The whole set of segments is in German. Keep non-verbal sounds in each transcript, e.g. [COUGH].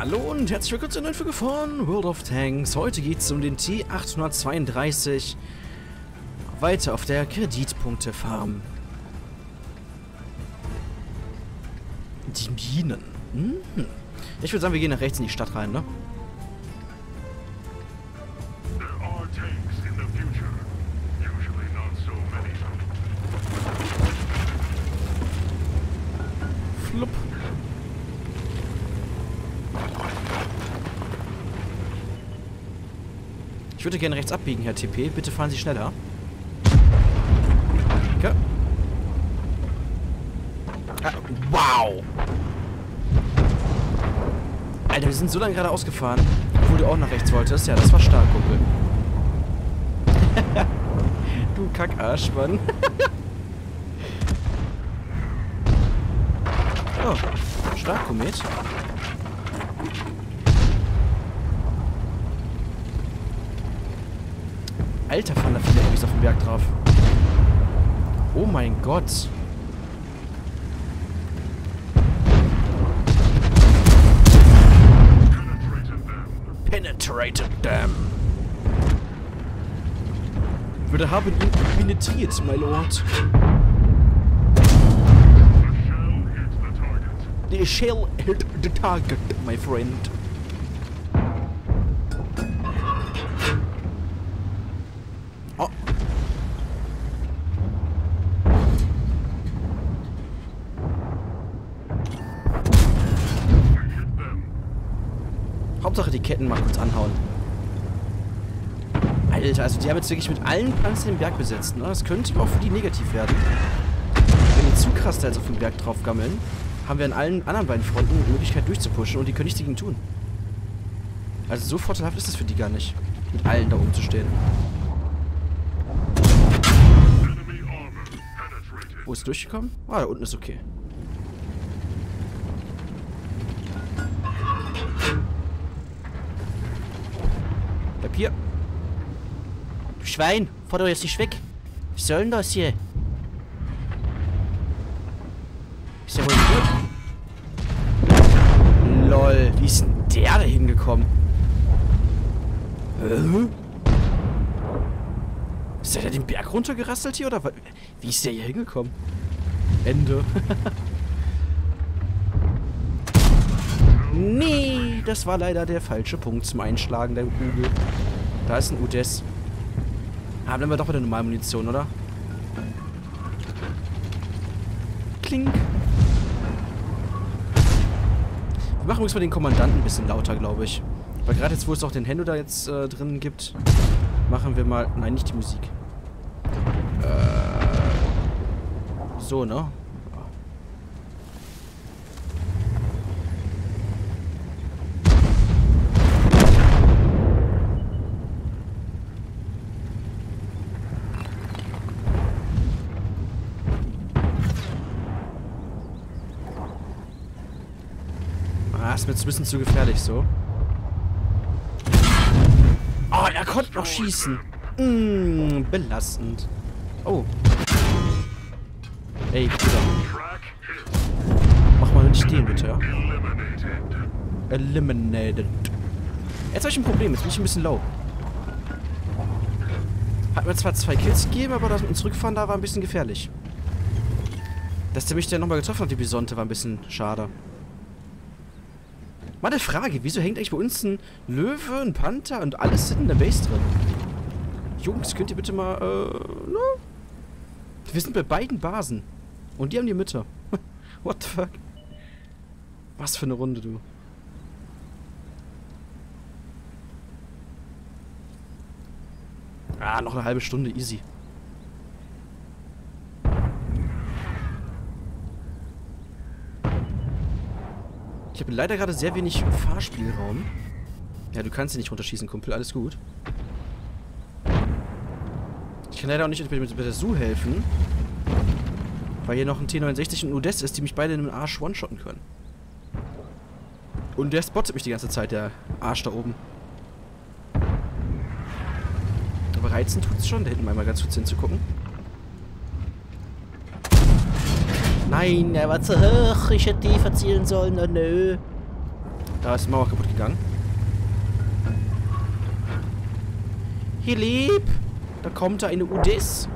Hallo und herzlich willkommen zur neuen Folge von World of Tanks. Heute geht es um den T832. Weiter auf der Kreditpunkte-Farm. Die Minen. Hm. Ich würde sagen, wir gehen nach rechts in die Stadt rein, ne? Ich würde gerne rechts abbiegen, Herr TP. Bitte fahren Sie schneller. Danke. Ah, wow! Alter, wir sind so lange geradeaus gefahren, obwohl du auch nach rechts wolltest. Ja, das war stark, Kumpel. [LAUGHS] du Kackarsch, Mann. [LAUGHS] oh, stark, Komet. Alter, fahren da viele Heavys auf dem Berg drauf. Oh mein Gott. Penetrated them. Wir haben ihn penetriert, my lord. The shell hit the target, my friend. Ketten mal kurz anhauen. Alter, also die haben jetzt wirklich mit allen Panzern den Berg besetzt, ne? Das könnte auch für die negativ werden. Wenn die zu krass da jetzt auf den Berg drauf gammeln, haben wir an allen anderen beiden Fronten die Möglichkeit durchzupushen und die können nichts dagegen tun. Also so vorteilhaft ist es für die gar nicht, mit allen da oben zu stehen. Wo ist durchgekommen? Ah, da unten ist okay. Hier. Du Schwein, fahr doch jetzt nicht weg. Was soll denn das hier? Ist ja wohl gut. Lol, wie ist denn der da hingekommen? Hä? Ist der den Berg runtergerasselt hier oder wa- wie ist der hier hingekommen? Ende. [LAUGHS] nee, das war leider der falsche Punkt zum Einschlagen der Kugel. Da ist ein Udes. Ah, bleiben wir doch bei der normalen Munition, oder? Klink. Wir machen übrigens mal den Kommandanten ein bisschen lauter, glaube ich. Weil gerade jetzt, wo es auch den Hendo da jetzt äh, drin gibt, machen wir mal... Nein, nicht die Musik. Äh, so, ne? Ist mir jetzt ein bisschen zu gefährlich so. Oh, er konnte noch schießen. Mm, belastend. Oh. Ey, Bruder. Mach mal nicht stehen, bitte. Eliminated. Jetzt habe ich ein Problem. Jetzt bin ich ein bisschen low. Hat mir zwar zwei Kills gegeben, aber das mit dem Zurückfahren da war ein bisschen gefährlich. Dass der mich dann nochmal getroffen hat, die Bisonte, war ein bisschen schade. Mal eine Frage, wieso hängt eigentlich bei uns ein Löwe, ein Panther und alles sind in der Base drin? Jungs, könnt ihr bitte mal, äh, ne? Wir sind bei beiden Basen. Und die haben die Mitte. [LAUGHS] What the fuck? Was für eine Runde, du. Ah, noch eine halbe Stunde, easy. Ich habe leider gerade sehr wenig Fahrspielraum. Ja, du kannst hier nicht runterschießen, Kumpel, alles gut. Ich kann leider auch nicht mit, mit, der Su helfen. Weil hier noch ein T69 und ein Udes ist, die mich beide in den Arsch one-shotten können. Und der spottet mich die ganze Zeit, der Arsch da oben. Aber reizen tut's schon, da hinten mal ganz kurz hinzugucken. Nein, er war zu hoch. Ich hätte die verzielen sollen. Oh nö. Da ist die Mauer kaputt gegangen. Hier lieb! Da kommt da eine Udis.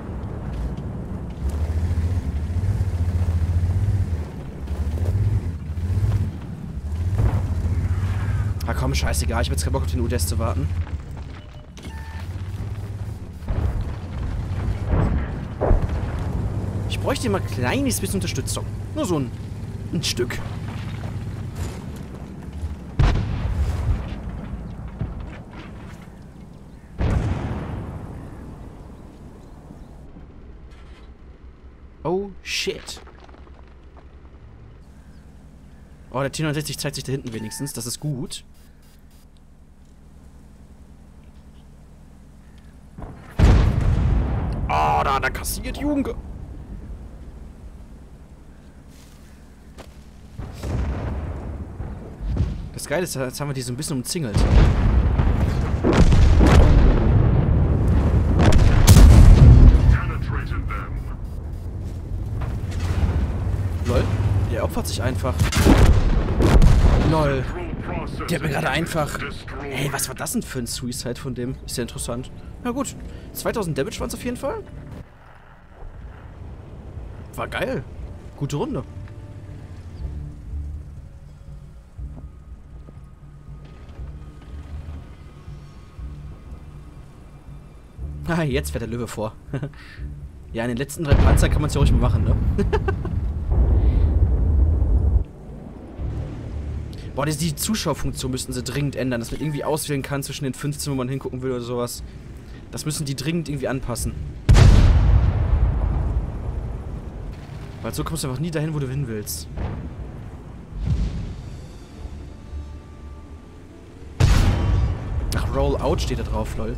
Ah komm, scheißegal. Ich hab jetzt keinen Bock auf den Udes zu warten. Bräuchte mal ein kleines bisschen Unterstützung. Nur so ein, ein Stück. Oh, shit. Oh, der T69 zeigt sich da hinten wenigstens. Das ist gut. Oh, da hat er kassiert, Junge. Das Geile ist, jetzt haben wir die so ein bisschen umzingelt. Lol. Der opfert sich einfach. Lol. Der hat mir gerade einfach... Ey, was war das denn für ein Suicide von dem? Ist ja interessant. Na gut. 2000 Damage waren es auf jeden Fall. War geil. Gute Runde. Ah, jetzt fährt der Löwe vor. ja, in den letzten drei Panzer kann man es ja ruhig mal machen, ne? [LAUGHS] Boah, das, die Zuschauerfunktion müssten sie dringend ändern, dass man irgendwie auswählen kann zwischen den 15, wo man hingucken will oder sowas. Das müssen die dringend irgendwie anpassen. Weil so kommst du einfach nie dahin, wo du hin willst. Ach, Rollout steht da drauf, lol.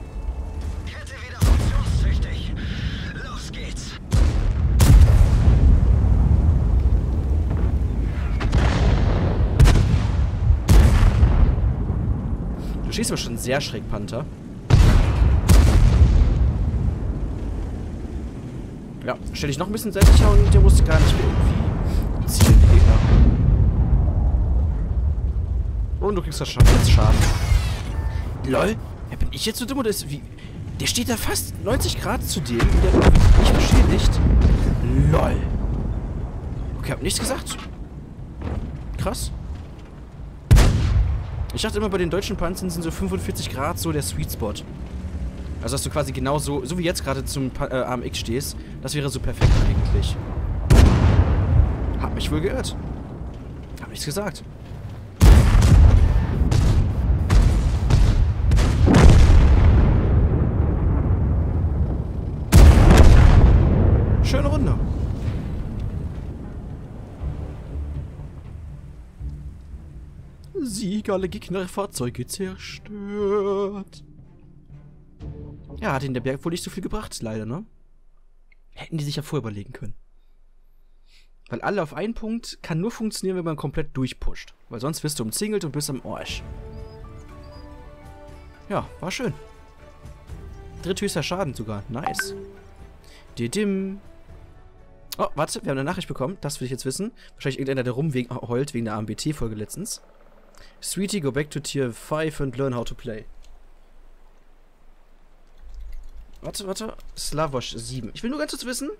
Du schießt aber schon sehr schräg, Panther. Ja, stell dich noch ein bisschen seitlicher und der muss gar nicht mehr irgendwie zielen, Gegner. Und du kriegst das schon jetzt Schaden. LOL? Ja, bin ich jetzt so dumm oder ist wie. Der steht da fast 90 Grad zu dem der wird nicht beschädigt. LOL. Okay, hab nichts gesagt. Krass. Ich dachte immer, bei den deutschen Panzern sind so 45 Grad so der Sweet Spot. Also, dass du quasi genau so, so wie jetzt gerade zum äh, AMX stehst, das wäre so perfekt eigentlich. Hab mich wohl geirrt. Hab nichts gesagt. Schöne Runde. Sieg, alle Gegnerfahrzeuge zerstört. Ja, hat ihnen der Berg wohl nicht so viel gebracht, leider, ne? Hätten die sich ja vorher überlegen können. Weil alle auf einen Punkt kann nur funktionieren, wenn man komplett durchpusht. Weil sonst wirst du umzingelt und bist am Arsch. Ja, war schön. Dritthöchster Schaden sogar. Nice. Didim. Oh, warte, wir haben eine Nachricht bekommen. Das will ich jetzt wissen. Wahrscheinlich irgendeiner, der rumheult wegen der AMBT-Folge letztens. Sweetie, go back to Tier 5 and learn how to play. Warte, warte. Slavosch 7. Ich will nur ganz kurz wissen,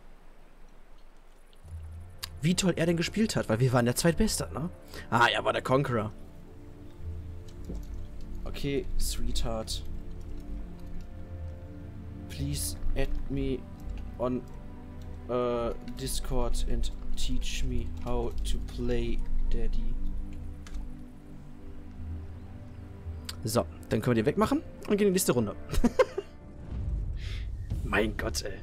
wie toll er denn gespielt hat, weil wir waren der Zweitbeste, ne? Ah, er war der Conqueror. Okay, Sweetheart. Please add me on uh, Discord and teach me how to play Daddy. So, dann können wir den wegmachen und gehen in die nächste Runde. [LAUGHS] mein Gott, ey.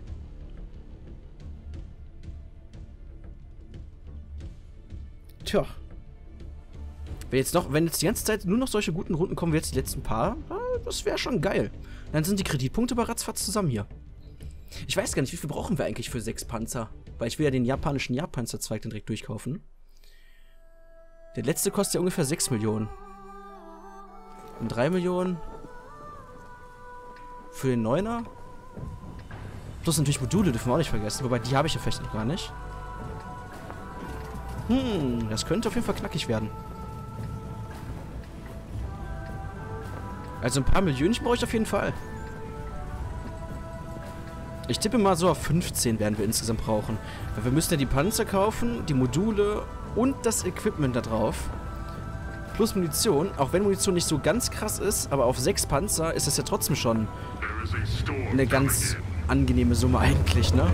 Tja. Wenn jetzt noch, wenn jetzt die ganze Zeit nur noch solche guten Runden kommen wie jetzt die letzten paar, ah, das wäre schon geil. Dann sind die Kreditpunkte bei ratzfatz zusammen hier. Ich weiß gar nicht, wie viel brauchen wir eigentlich für sechs Panzer? Weil ich will ja den japanischen Japanzerzweig dann direkt durchkaufen. Der letzte kostet ja ungefähr 6 Millionen. Und 3 Millionen für den Neuner. Plus natürlich Module dürfen wir auch nicht vergessen. Wobei, die habe ich ja vielleicht noch gar nicht. Hm, das könnte auf jeden Fall knackig werden. Also ein paar Millionchen brauche ich auf jeden Fall. Ich tippe mal so auf 15 werden wir insgesamt brauchen. Weil wir müssen ja die Panzer kaufen, die Module und das Equipment da drauf. Plus Munition. Auch wenn Munition nicht so ganz krass ist, aber auf 6 Panzer ist das ja trotzdem schon eine ganz angenehme Summe eigentlich, ne?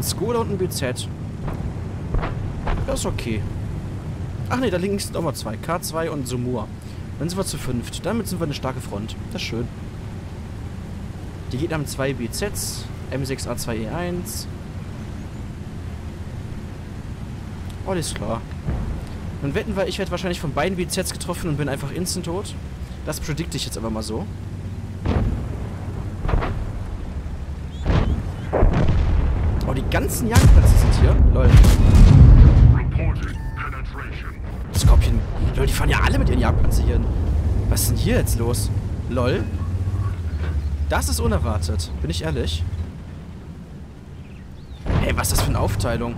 Ein Skoda und ein BZ. Das ist okay. Ach ne, da links sind auch mal zwei. K2 und Sumur. Dann sind wir zu fünft. Damit sind wir eine starke Front. Das ist schön. Die Gegner haben zwei BZs. M6A2E1. Oh, alles klar. Dann wetten wir, ich werde wahrscheinlich von beiden BZs getroffen und bin einfach instant tot. Das predikte ich jetzt aber mal so. Oh, die ganzen Jagdplätze sind hier. Lol. Skorpion. Lol, die fahren ja alle mit ihren Jagdpanzer hier hin. Was ist denn hier jetzt los? Lol. Das ist unerwartet. Bin ich ehrlich. Ey, was ist das für eine Aufteilung?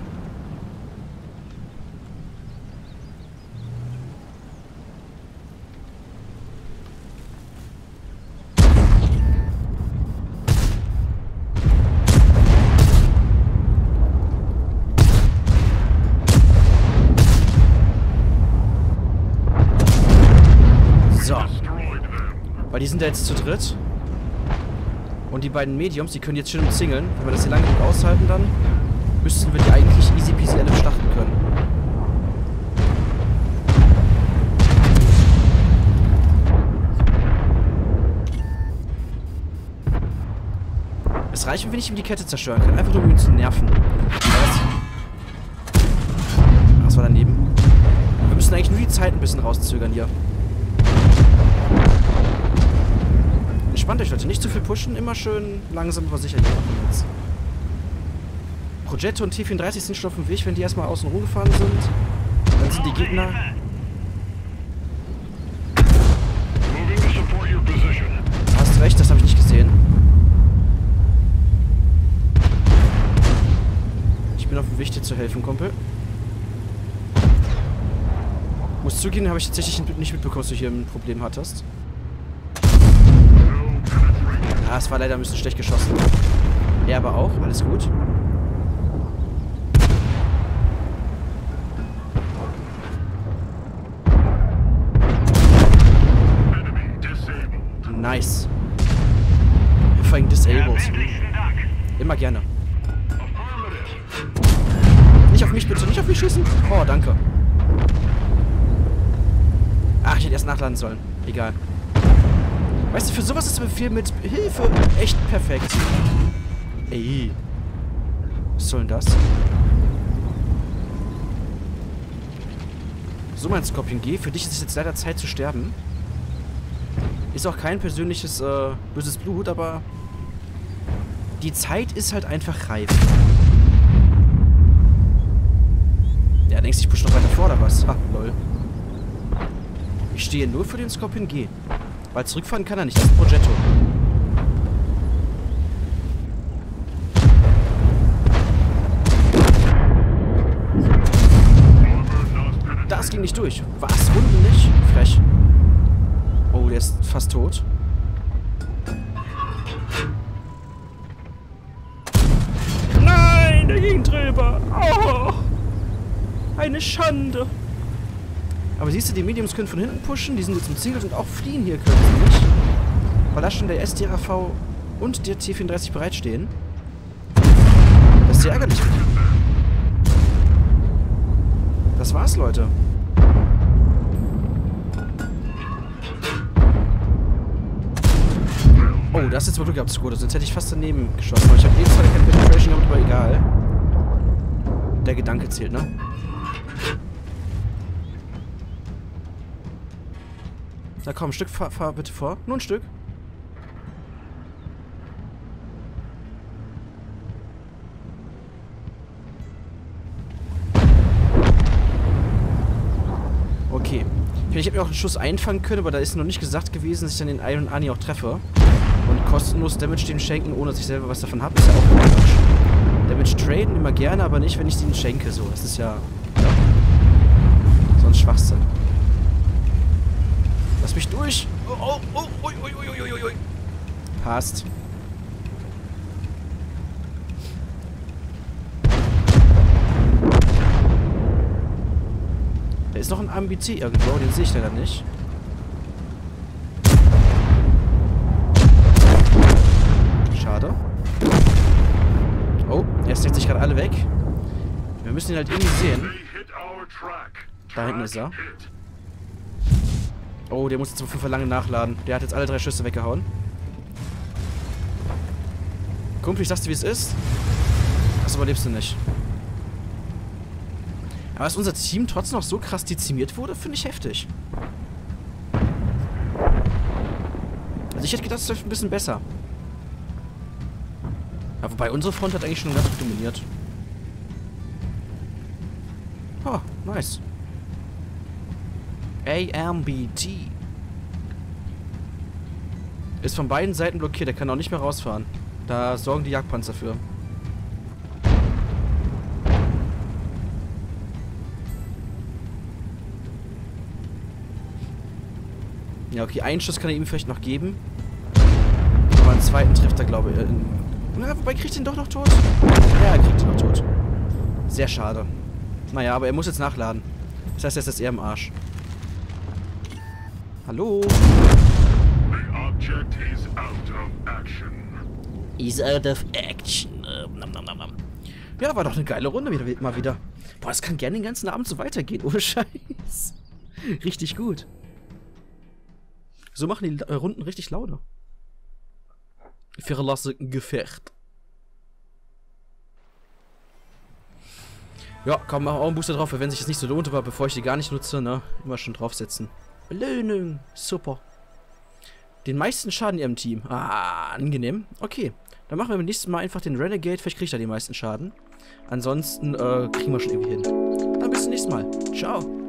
Sind ja jetzt zu dritt. Und die beiden Mediums, die können jetzt schön umzingeln. Wenn wir das hier lange genug aushalten, dann müssten wir die eigentlich easy peasy alle starten können. Es reicht, wenn ich ihm die Kette zerstören kann. Einfach nur, um ihn zu nerven. Was? Was war daneben? Wir müssen eigentlich nur die Zeit ein bisschen rauszögern hier. Entspannt euch, Leute. Nicht zu viel pushen. Immer schön langsam, aber sicher hier jetzt. Progetto und T34 sind schon auf dem Weg, wenn die erstmal außen rumgefahren sind. Dann sind die Gegner... Hast recht, das habe ich nicht gesehen. Ich bin auf dem Weg, dir zu helfen, Kumpel. Muss zugeben, habe ich tatsächlich nicht mitbekommen, dass du hier ein Problem hattest. Ah, es war leider ein bisschen schlecht geschossen. Er aber auch, alles gut. Nice. Vor allem disabled. Immer gerne. Nicht auf mich bitte, nicht auf mich schießen. Oh, danke. Ach, ich hätte erst nachladen sollen. Egal. Weißt du, für sowas ist der Befehl mit Hilfe echt perfekt. Ey. Was soll denn das? So, mein Skorpion G, für dich ist es jetzt leider Zeit zu sterben. Ist auch kein persönliches äh, böses Blut, aber die Zeit ist halt einfach reif. Ja, denkst du, ich push noch weiter vor oder was? Ha, lol. Ich stehe nur für den Scorpion G. Weil zurückfahren kann er nicht, das ist Progetto. Das ging nicht durch. Was? Unten nicht? Frech. Oh, der ist fast tot. Nein, der ging drüber. Oh, eine Schande. Aber siehst du, die Mediums können von hinten pushen, die sind jetzt umzingelt und auch fliehen hier können sie nicht. Weil da schon der STRV und der T34 bereitstehen. Das ist sehr ärgerlich. Das war's, Leute. Oh, das ist jetzt wohl Glück gehabt, Skoda. Sonst hätte ich fast daneben geschossen. Ich habe eben zwar keine Penetration gehabt, aber egal. Der Gedanke zählt, ne? Na komm, ein Stück, fahr, fahr bitte vor. Nur ein Stück. Okay. Vielleicht hätte ich auch einen Schuss einfangen können, aber da ist noch nicht gesagt gewesen, dass ich dann den Iron Ani auch treffe. Und kostenlos Damage den schenken, ohne dass ich selber was davon habe, ist ja auch Quatsch. Damage traden immer gerne, aber nicht, wenn ich den schenke, so. Das ist ja... ja. So Schwachsinn. Lass mich durch. Oh, oh, oh, ui, ui, ui, ui, ui. Passt. Da ist noch ein AMBC irgendwo, den sehe ich leider nicht. Schade. Oh, er steckt sich gerade alle weg. Wir müssen ihn halt irgendwie sehen. Da hinten ist er. Oh, der muss jetzt Fall lange nachladen. Der hat jetzt alle drei Schüsse weggehauen. Kumpel, ich sag's dir, wie es ist. Das überlebst du nicht. Aber dass unser Team trotzdem noch so krass dezimiert wurde, finde ich heftig. Also ich hätte gedacht, es läuft ein bisschen besser. Ja, wobei unsere Front hat eigentlich schon ganz gut dominiert. Oh, nice. AMBT. Ist von beiden Seiten blockiert, er kann auch nicht mehr rausfahren. Da sorgen die Jagdpanzer für. Ja, okay, einen Schuss kann er ihm vielleicht noch geben. Aber einen zweiten trifft er, glaube ich. äh, Na, wobei kriegt ihn doch noch tot. Ja, er kriegt ihn noch tot. Sehr schade. Naja, aber er muss jetzt nachladen. Das heißt, er ist jetzt eher im Arsch. Hallo? The object is out of action. Is out of action. Äh, nam, nam, nam, nam. Ja, war doch eine geile Runde wieder, mal wieder. Boah, das kann gerne den ganzen Abend so weitergehen, [LAUGHS] ohne Scheiß. Richtig gut. So machen die äh, Runden richtig lauter. Verlasse Gefecht. Ja, komm, mach auch einen Booster drauf, wenn sich das nicht so lohnt, aber bevor ich die gar nicht nutze, ne, immer schon draufsetzen. Belohnung, super. Den meisten Schaden in ihrem Team. Ah, angenehm. Okay, dann machen wir beim nächsten Mal einfach den Renegade, vielleicht kriegt er den meisten Schaden. Ansonsten, äh, kriegen wir schon irgendwie hin. Dann bis zum nächsten Mal. Ciao.